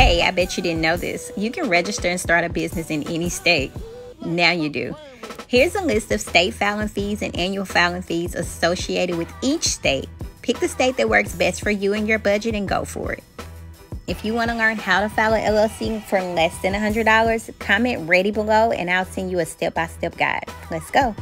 Hey, I bet you didn't know this. You can register and start a business in any state. Now you do. Here's a list of state filing fees and annual filing fees associated with each state. Pick the state that works best for you and your budget and go for it. If you want to learn how to file an LLC for less than $100, comment ready below and I'll send you a step by step guide. Let's go.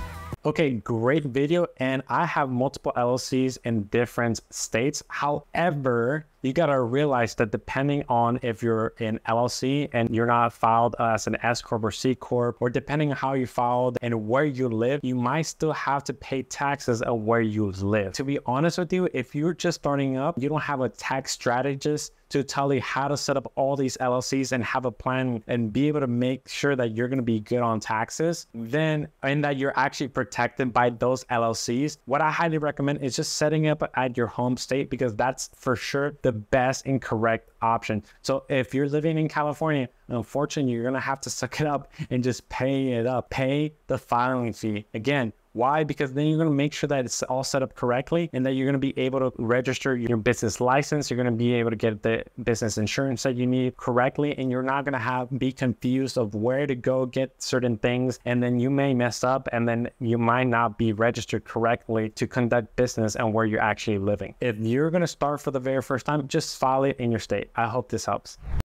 Okay, great video. And I have multiple LLCs in different states. However, you gotta realize that depending on if you're in LLC and you're not filed as an S corp or C corp, or depending on how you filed and where you live, you might still have to pay taxes of where you live. To be honest with you, if you're just starting up, you don't have a tax strategist to tell you how to set up all these LLCs and have a plan and be able to make sure that you're going to be good on taxes, then and that you're actually protected by those LLCs. What I highly recommend is just setting up at your home state because that's for sure the best and correct option. So if you're living in California, unfortunately, you're to have to suck it up and just pay it up, pay the filing fee. Again, why? Because then you're going to make sure that it's all set up correctly and that you're going to be able to register your business license. You're going to be able to get the business insurance that you need correctly. And you're not going to have be confused of where to go get certain things. And then you may mess up and then you might not be registered correctly to conduct business and where you're actually living. If you're going to start for the very first time, just file it in your state. I hope this helps.